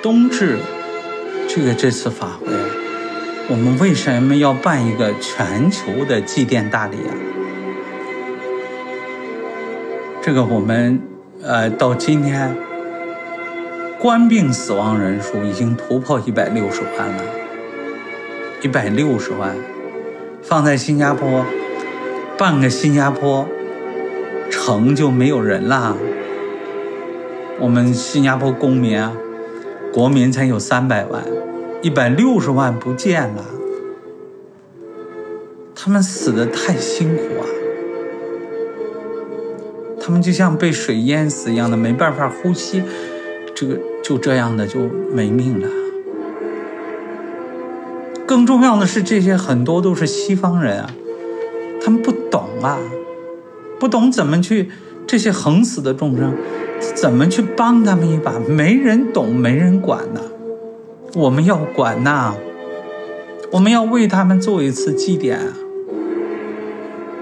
冬至这个这次法会，我们为什么要办一个全球的祭奠大礼啊？这个我们呃到今天，官病死亡人数已经突破一百六十万了，一百六十万，放在新加坡，半个新加坡城就没有人了。我们新加坡公民啊，国民才有三百万，一百六十万不见了，他们死的太辛苦啊。他们就像被水淹死一样的，没办法呼吸，这个就这样的就没命了。更重要的是，这些很多都是西方人啊，他们不懂啊，不懂怎么去这些横死的众生，怎么去帮他们一把？没人懂，没人管呐。我们要管呐，我们要为他们做一次祭奠啊。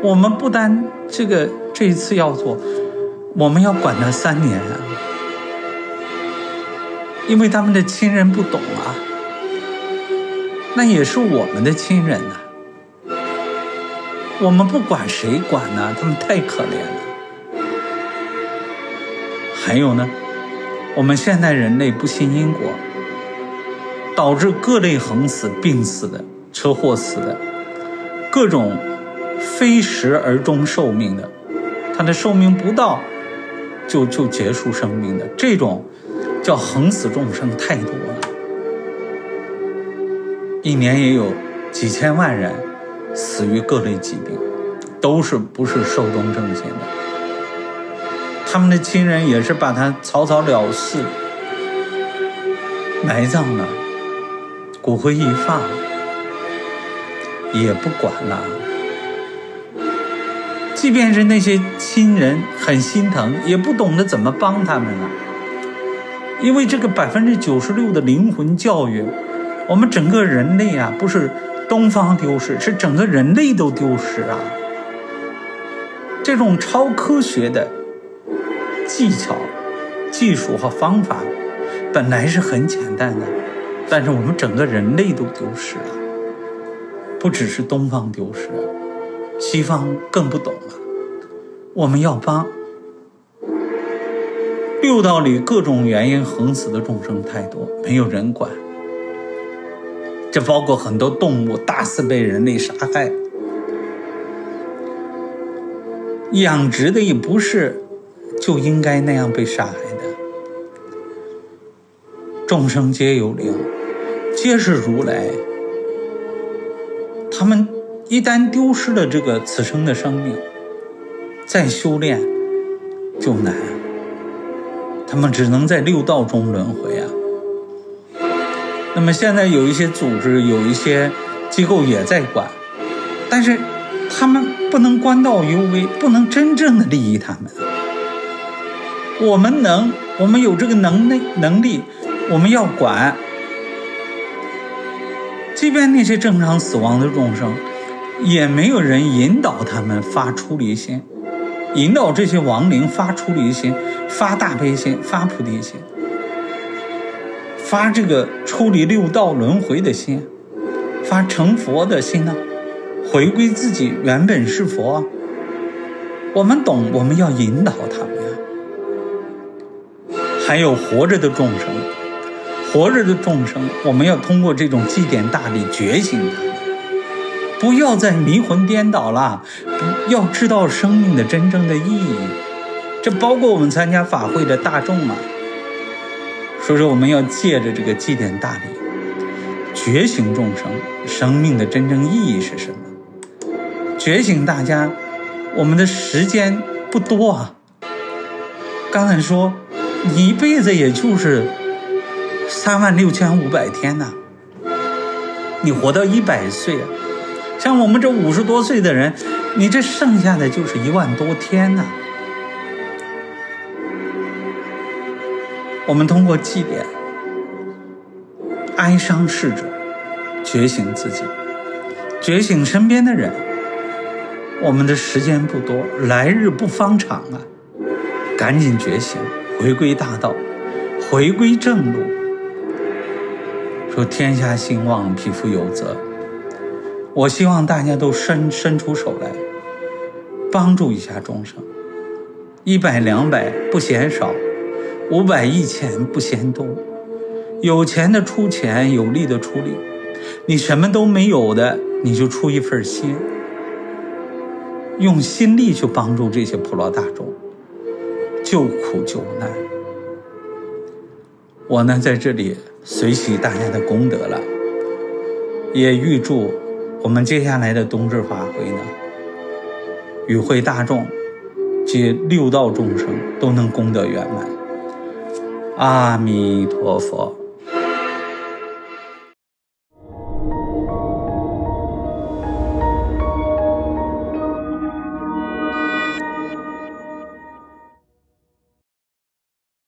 我们不单这个。这一次要做，我们要管他三年啊，因为他们的亲人不懂啊，那也是我们的亲人呐，我们不管谁管呢？他们太可怜了。还有呢，我们现代人类不信因果，导致各类横死、病死的、车祸死的，各种非时而终寿命的。他的寿命不到，就就结束生命的这种，叫横死众生太多了。一年也有几千万人死于各类疾病，都是不是寿终正寝的。他们的亲人也是把他草草了事，埋葬了，骨灰一放，也不管了。即便是那些亲人很心疼，也不懂得怎么帮他们了。因为这个百分之九十六的灵魂教育，我们整个人类啊，不是东方丢失，是整个人类都丢失啊。这种超科学的技巧、技术和方法，本来是很简单的，但是我们整个人类都丢失了，不只是东方丢失。西方更不懂了，我们要帮。六道里各种原因横死的众生太多，没有人管。这包括很多动物大肆被人类杀害，养殖的也不是就应该那样被杀害的。众生皆有灵，皆是如来，他们。一旦丢失了这个此生的生命，再修炼就难。他们只能在六道中轮回啊。那么现在有一些组织、有一些机构也在管，但是他们不能官道尤为，不能真正的利益他们。我们能，我们有这个能力，能力，我们要管。即便那些正常死亡的众生。也没有人引导他们发出离心，引导这些亡灵发出离心、发大悲心、发菩提心、发这个出离六道轮回的心、发成佛的心呢？回归自己原本是佛。我们懂，我们要引导他们呀。还有活着的众生，活着的众生，我们要通过这种祭奠大礼觉醒他。不要再迷魂颠倒了，要知道生命的真正的意义。这包括我们参加法会的大众啊。所以说，我们要借着这个祭奠大礼，觉醒众生生命的真正意义是什么？觉醒大家，我们的时间不多啊。刚才说，一辈子也就是三万六千五百天呐，你活到一百岁。像我们这五十多岁的人，你这剩下的就是一万多天呐。我们通过祭奠、哀伤逝者，觉醒自己，觉醒身边的人。我们的时间不多，来日不方长啊！赶紧觉醒，回归大道，回归正路，说天下兴旺，匹夫有责。我希望大家都伸伸出手来，帮助一下众生。一百两百不嫌少，五百一千不嫌多。有钱的出钱，有力的出力。你什么都没有的，你就出一份心，用心力去帮助这些普罗大众，救苦救难。我呢，在这里随喜大家的功德了，也预祝我们接下来的冬至法会呢，与会大众及六道众生都能功德圆满。阿弥陀佛。